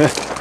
There's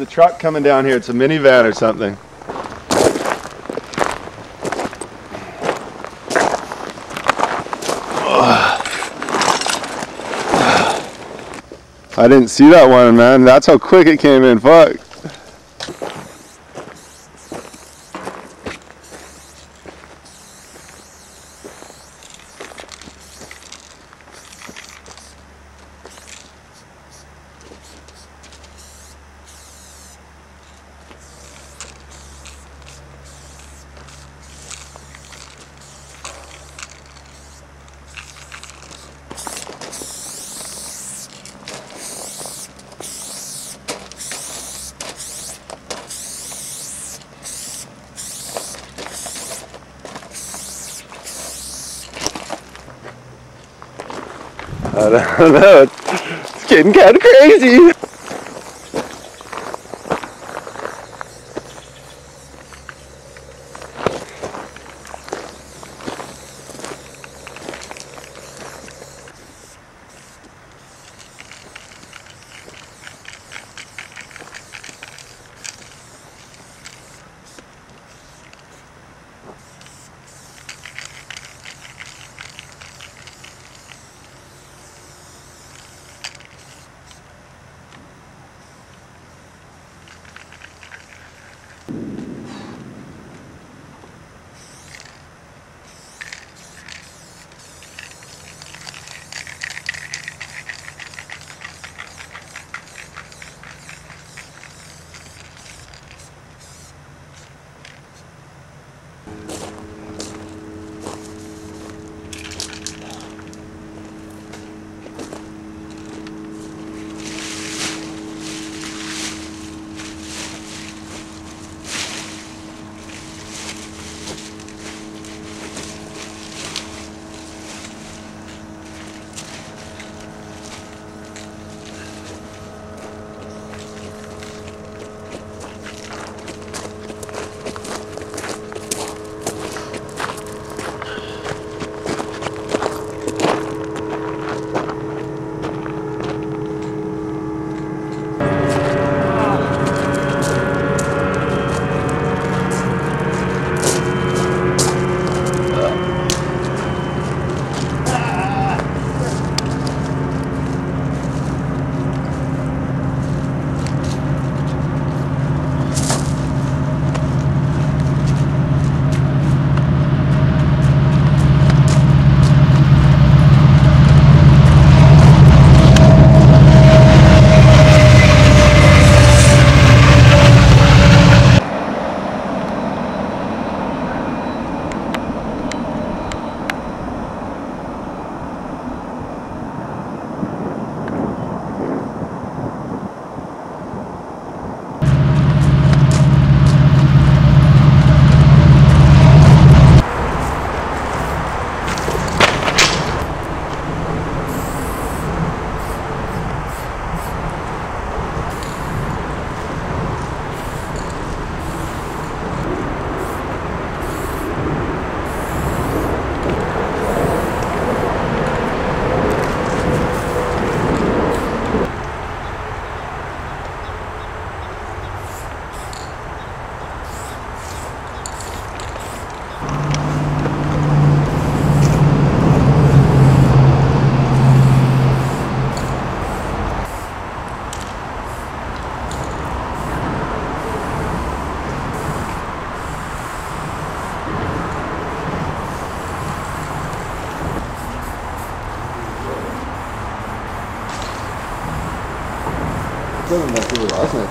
a truck coming down here. It's a minivan or something. I didn't see that one, man. That's how quick it came in. Fuck. I don't know. It's, getting kind of crazy.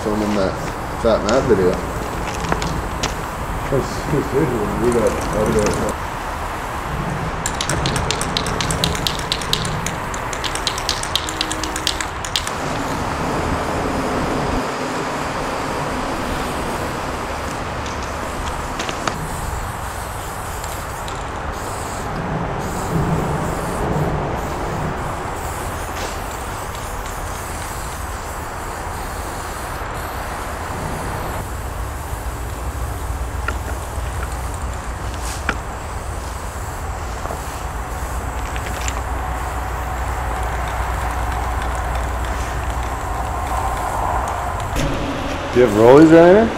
Filming that Fat Matt video. audio. Do you have rollies or anything?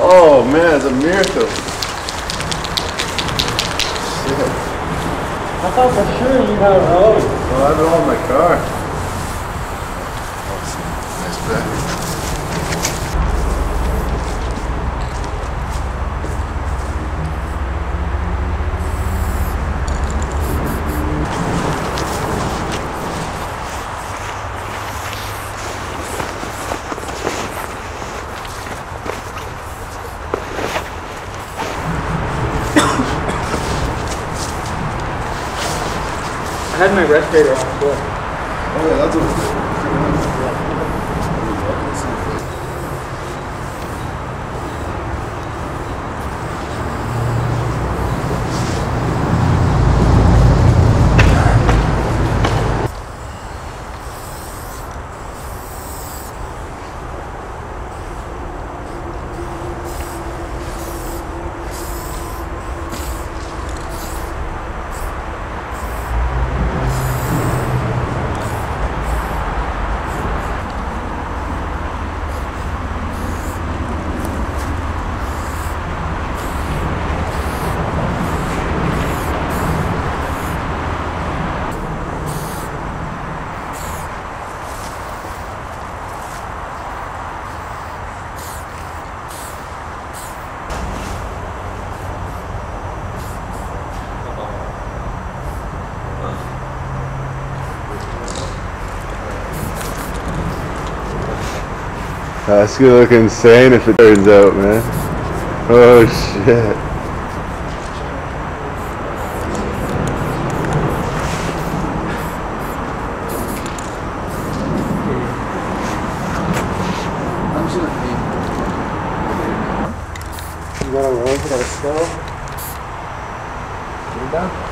Oh man, it's a miracle. Shit. I thought for sure you had a road. Well, I have it all in my car. Had my respirator on before. Oh yeah, that's what Uh, That's gonna look insane if it turns out, man. Oh shit. You gotta roll for that slow. Put it down.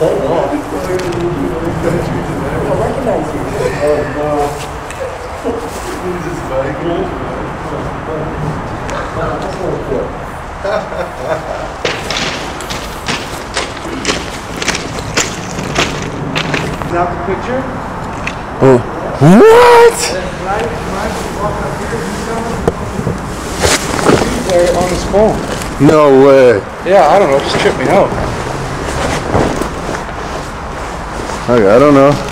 Say no. I recognize you. Oh no. That's not good. Is that the picture? Oh. What? There on his phone. No way. Yeah, I don't know, just tripped me out. I don't know.